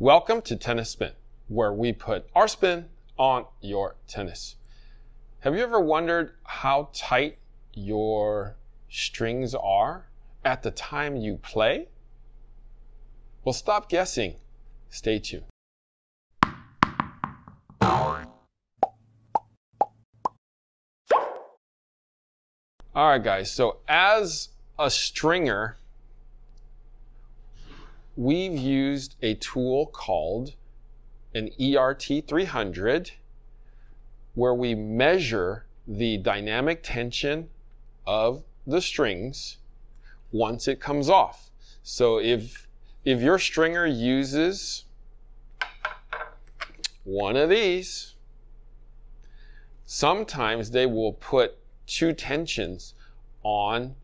Welcome to Tennis Spin, where we put our spin on your tennis. Have you ever wondered how tight your strings are at the time you play? Well, stop guessing. Stay tuned. All right, guys. So as a stringer, we've used a tool called an ERT 300 where we measure the dynamic tension of the strings once it comes off. So if if your stringer uses one of these, sometimes they will put two tensions on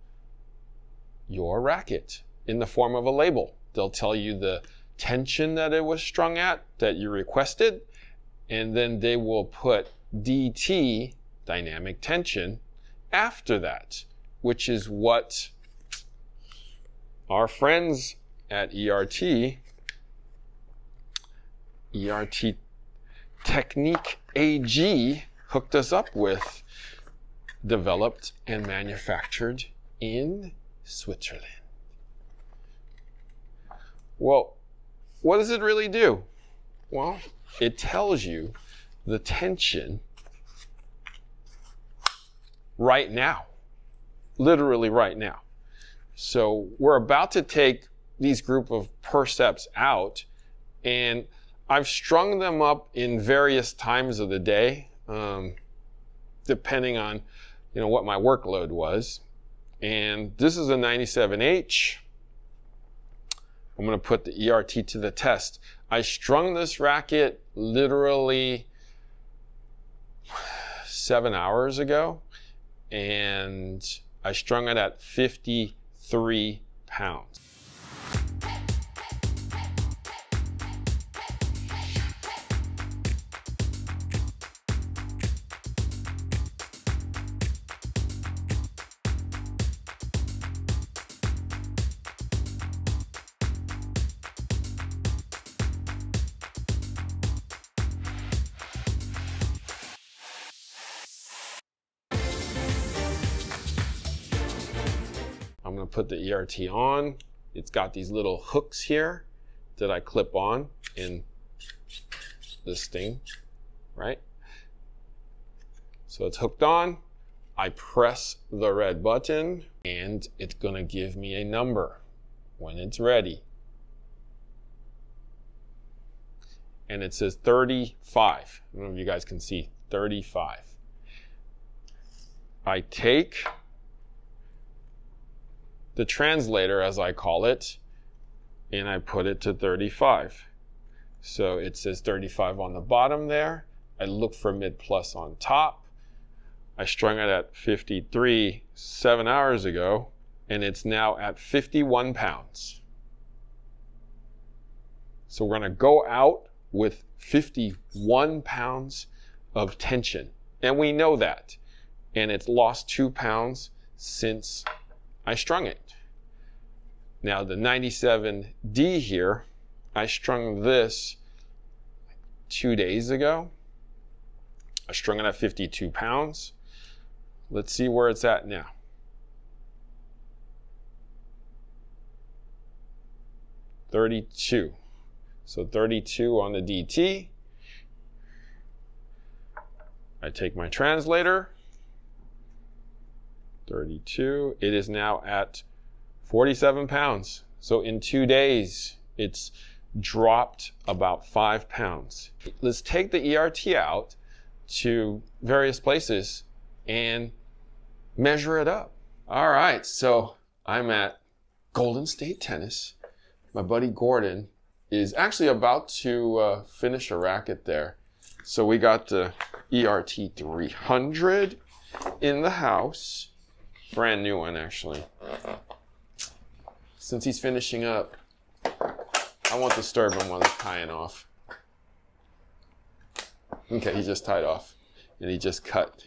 your racket in the form of a label. They'll tell you the tension that it was strung at that you requested, and then they will put DT, dynamic tension, after that, which is what our friends at ERT, ERT Technique AG, hooked us up with, developed and manufactured in Switzerland. Well, what does it really do? Well, it tells you the tension right now, literally right now. So we're about to take these group of percepts out and I've strung them up in various times of the day, um, depending on you know what my workload was. And this is a 97H. I'm going to put the ERT to the test. I strung this racket literally seven hours ago, and I strung it at 53 pounds. I'm going to put the ERT on. It's got these little hooks here that I clip on in this thing, right? So it's hooked on. I press the red button and it's going to give me a number when it's ready. And it says 35. I don't know if you guys can see 35. I take the translator, as I call it, and I put it to 35. So it says 35 on the bottom there. I look for mid plus on top. I strung it at 53 seven hours ago, and it's now at 51 pounds. So we're going to go out with 51 pounds of tension. And we know that. And it's lost two pounds since I strung it. Now the 97D here, I strung this two days ago. I strung it at 52 pounds. Let's see where it's at now. Thirty-two. So 32 on the DT. I take my translator. 32. It is now at 47 pounds. So in two days, it's dropped about five pounds. Let's take the ERT out to various places and measure it up. All right, so I'm at Golden State Tennis. My buddy Gordon is actually about to uh, finish a racket there. So we got the ERT 300 in the house. Brand new one, actually. Since he's finishing up, I won't disturb him while he's tying off. Okay, he just tied off. And he just cut.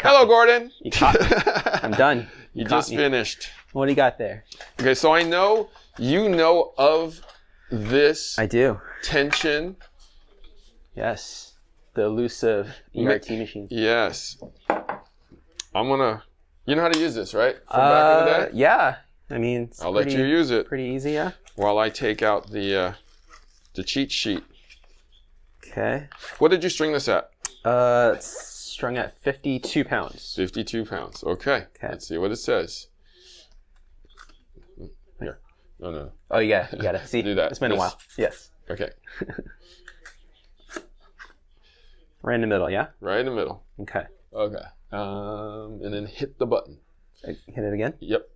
Hello, Gordon. You caught I'm done. You caught just me. finished. What do you got there? Okay, so I know you know of this I do. tension. Yes. The elusive ERT machine. Yes. I'm gonna. You know how to use this, right? From Uh, back in the day. yeah. I mean, it's I'll pretty, let you use it pretty easy, yeah. while I take out the uh, the cheat sheet. Okay. What did you string this at? Uh, it's strung at 52 pounds. 52 pounds. Okay. Okay. Let's see what it says. Here. No, no. Oh, yeah, you got it. See, Do that. it's been a while. Yes. Okay. Right in the middle, yeah? Right in the middle. Okay. Okay. Um, and then hit the button. Hit it again? Yep.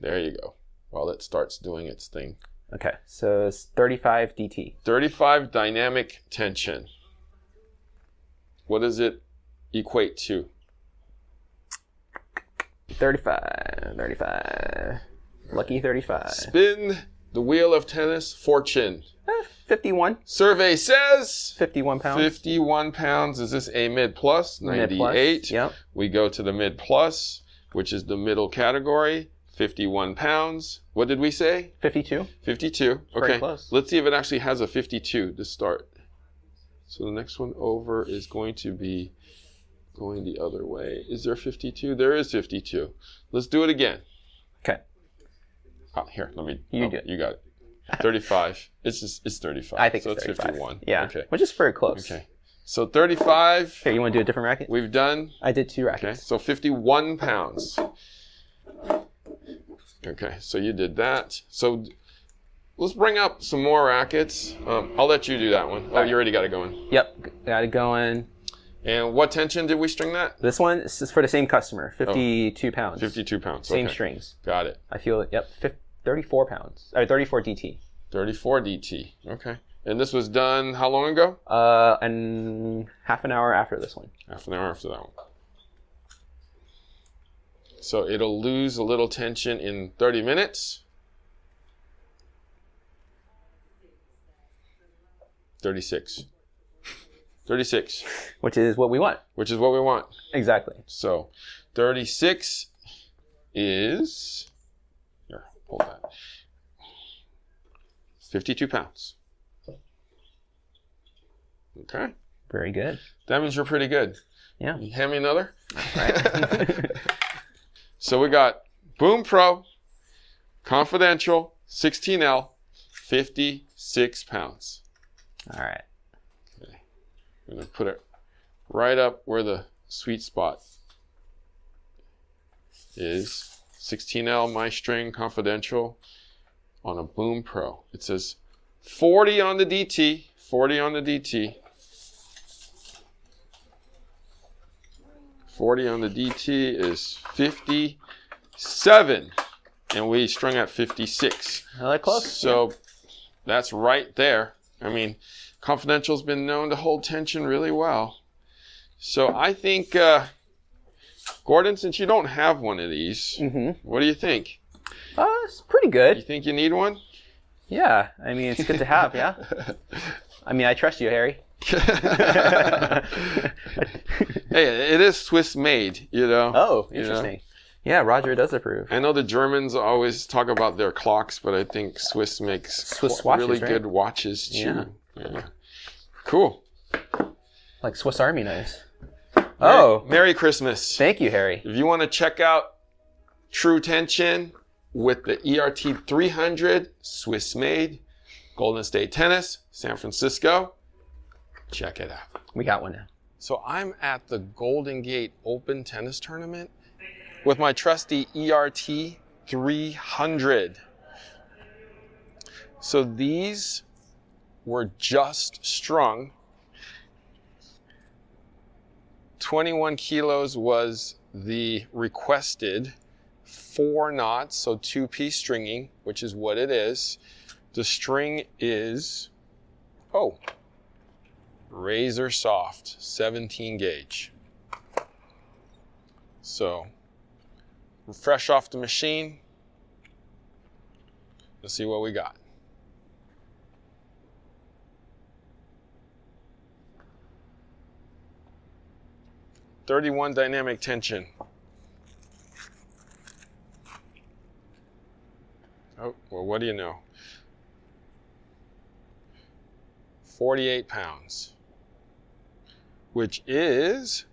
There you go. While it starts doing its thing. Okay. So it's 35 DT. 35 dynamic tension. What does it equate to? 35. 35. Lucky 35. Spin the wheel of tennis fortune. Eh, 51. Survey says 51 pounds. 51 pounds. Is this a mid plus? Mid plus, 98. Yep. We go to the mid plus, which is the middle category. 51 pounds. What did we say? 52. 52. Okay. Let's see if it actually has a 52 to start. So the next one over is going to be going the other way. Is there 52? There is 52. Let's do it again. Okay. Oh, here, let me. You oh. You got it. 35. It's just, it's 35. I think so it's it's 35. 51. Yeah. Okay. Which is pretty close. Okay. So 35 Here, you want to do a different racket? we've done. I did two Okay. rackets. So 51 pounds. Okay. So you did that. So let's bring up some more rackets. Um, I'll let you do that one. Oh, right. you already got it going. Yep. Got it going. And what tension did we string that? This one is for the same customer. 52 pounds. 52 pounds. Same okay. strings. Got it. I feel it. Yep. Fif- 34 pounds. Or 34 DT. 34 DT. Okay. And this was done how long ago? Uh, and half an hour after this one. Half an hour after that one. So it'll lose a little tension in 30 minutes. 36. 36, Which is what we want. which is what we want. Exactly. So 36 is, hold that. 52 pounds. Okay. Very good. That means you're pretty good. Yeah. You hand me another? Right. So we got Boom Pro, Confidential, 16L, 56 pounds. All right. Okay. I'm going to put it right up where the sweet spot is. 16L, my string, Confidential, on a Boom Pro. It says 40 on the DT, 40 on the DT. 40 on the DT is 57, and we strung at 56. Another close. So that's right there. I mean, Confidential's been known to hold tension really well. So I think, uh, Gordon, since you don't have one of these, Mm-hmm. what do you think? Uh, it's pretty good. You think you need one? Yeah. I mean, it's good to have. Yeah. I mean, I trust you, Harry. hey, it is Swiss made, you know. Oh, You know? interesting. Yeah, Roger does approve. I know the Germans always talk about their clocks, but I think Swiss makes Swiss cl- really right? good watches too. Yeah. Yeah. Cool. Like Swiss Army knives. Oh, Merry Christmas. thank you, Harry. If you want to check out True Tension with the ERT 300 Swiss made Golden State Tennis, San Francisco, check it out. We got one now. So I'm at the Golden Gate Open Tennis Tournament with my trusty ERT 300. So these were just strung. 21 kilos was the requested four knots, so two piece stringing, which is what it is. The string is, oh, razor soft 17 gauge. So fresh off the machine. Let's see what we got Thirty-one dynamic tension. Oh well, what do you know? 48 pounds, which is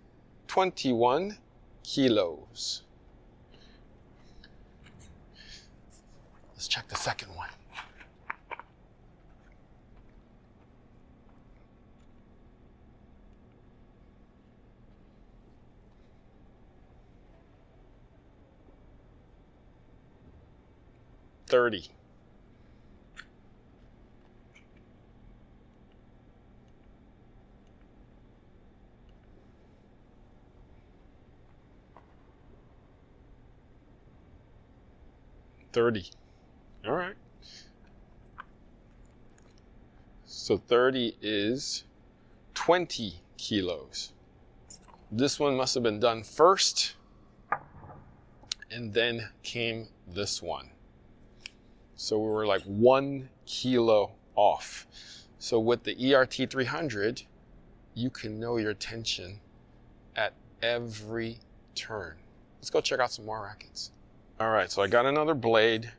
21 kilos. Let's check the second one. Thirty. Thirty. All right. So 30 is 20 kilos. This one must have been done first, and then came this one. So we were like one kilo off. So with the ERT 300, you can know your tension at every turn. Let's go check out some more rackets. All right, so I got another blade.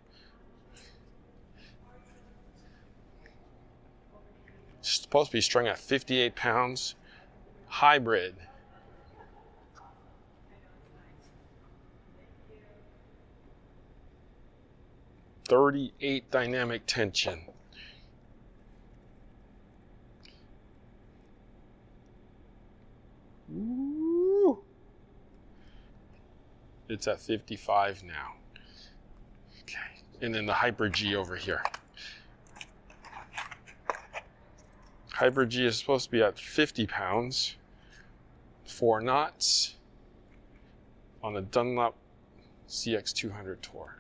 It's supposed to be strung at 58 pounds. Hybrid. Thirty-eight dynamic tension. It's at 55 now. Okay, and then the Hyper G over here. Hyper G is supposed to be at 50 pounds, four knots on the Dunlop CX200 tour.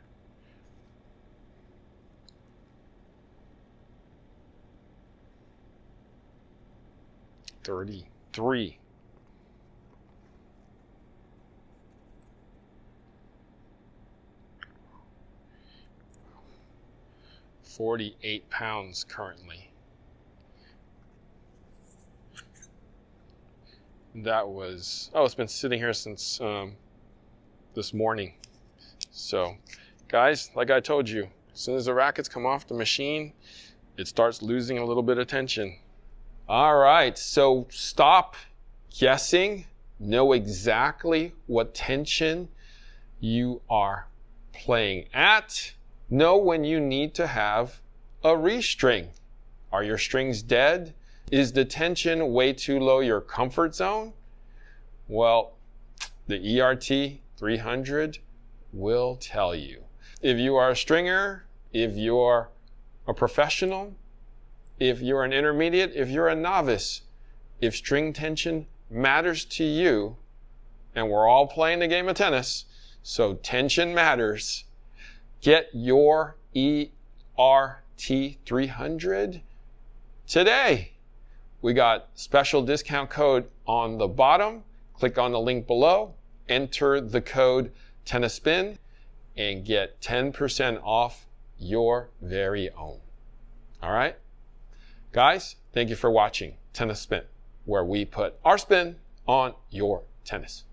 Thirty-three. Forty-eight pounds currently. that was oh it's been sitting here since um, this morning so guys like i told you as soon as the rackets come off the machine it starts losing a little bit of tension all right so stop guessing know exactly what tension you are playing at know when you need to have a restring are your strings dead is the tension way too low your comfort zone? Well, the ERT 300 will tell you. If you are a stringer, if you're a professional, if you're an intermediate, if you're a novice, if string tension matters to you, and we're all playing the game of tennis, so tension matters, get your ERT 300 today. We got special discount code on the bottom. Click on the link below, enter the code tennisspin, and get 10% off your very own. All right? Guys, thank you for watching Tennis Spin, where we put our spin on your tennis.